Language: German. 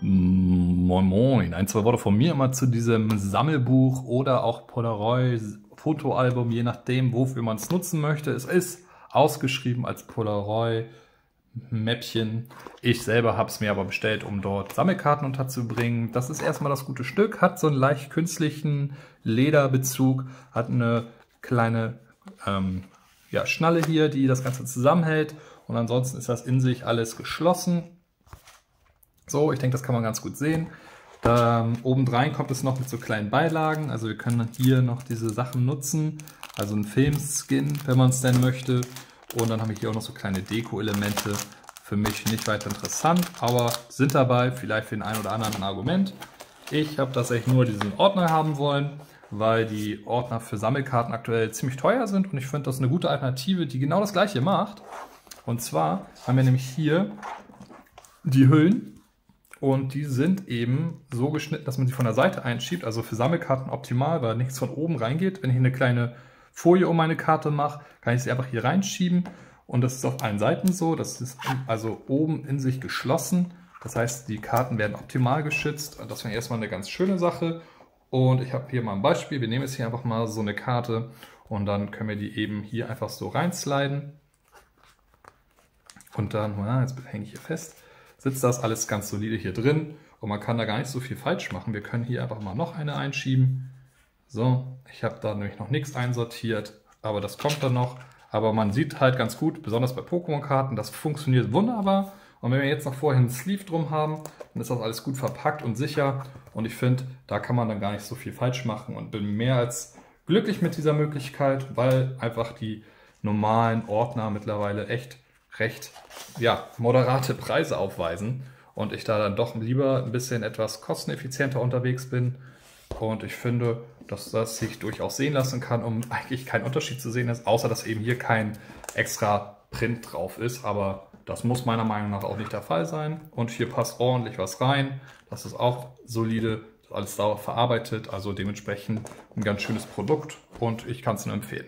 Moin Moin, ein, zwei Worte von mir immer zu diesem Sammelbuch oder auch Polaroid Fotoalbum, je nachdem, wofür man es nutzen möchte. Es ist ausgeschrieben als Polaroid Mäppchen. Ich selber habe es mir aber bestellt, um dort Sammelkarten unterzubringen. Das ist erstmal das gute Stück, hat so einen leicht künstlichen Lederbezug, hat eine kleine ähm, ja, Schnalle hier, die das Ganze zusammenhält und ansonsten ist das in sich alles geschlossen. So, ich denke, das kann man ganz gut sehen. Ähm, obendrein kommt es noch mit so kleinen Beilagen. Also wir können hier noch diese Sachen nutzen. Also ein Filmskin, wenn man es denn möchte. Und dann habe ich hier auch noch so kleine Deko-Elemente. Für mich nicht weiter interessant, aber sind dabei vielleicht für den einen oder anderen ein Argument. Ich habe tatsächlich nur diesen Ordner haben wollen, weil die Ordner für Sammelkarten aktuell ziemlich teuer sind und ich finde das eine gute Alternative, die genau das gleiche macht. Und zwar haben wir nämlich hier die Hüllen und die sind eben so geschnitten, dass man sie von der Seite einschiebt. Also für Sammelkarten optimal, weil nichts von oben reingeht. Wenn ich eine kleine Folie um meine Karte mache, kann ich sie einfach hier reinschieben. Und das ist auf allen Seiten so. Das ist also oben in sich geschlossen. Das heißt, die Karten werden optimal geschützt. Das wäre erstmal eine ganz schöne Sache. Und ich habe hier mal ein Beispiel. Wir nehmen jetzt hier einfach mal so eine Karte und dann können wir die eben hier einfach so reinsliden. Und dann, jetzt hänge ich hier fest sitzt das alles ganz solide hier drin und man kann da gar nicht so viel falsch machen. Wir können hier einfach mal noch eine einschieben. So, ich habe da nämlich noch nichts einsortiert, aber das kommt dann noch. Aber man sieht halt ganz gut, besonders bei Pokémon-Karten, das funktioniert wunderbar. Und wenn wir jetzt noch vorhin einen Sleeve drum haben, dann ist das alles gut verpackt und sicher. Und ich finde, da kann man dann gar nicht so viel falsch machen und bin mehr als glücklich mit dieser Möglichkeit, weil einfach die normalen Ordner mittlerweile echt recht ja, moderate Preise aufweisen und ich da dann doch lieber ein bisschen etwas kosteneffizienter unterwegs bin. Und ich finde, dass das sich durchaus sehen lassen kann, um eigentlich kein Unterschied zu sehen ist, außer dass eben hier kein extra Print drauf ist. Aber das muss meiner Meinung nach auch nicht der Fall sein. Und hier passt ordentlich was rein. Das ist auch solide, alles sauber verarbeitet. Also dementsprechend ein ganz schönes Produkt und ich kann es nur empfehlen.